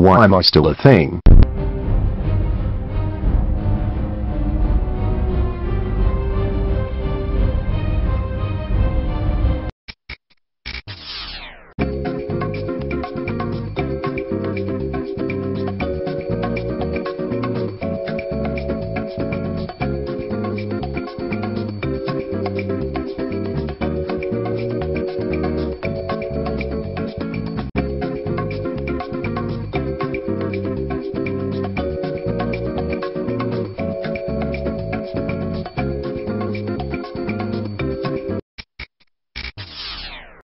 Why am I still a thing?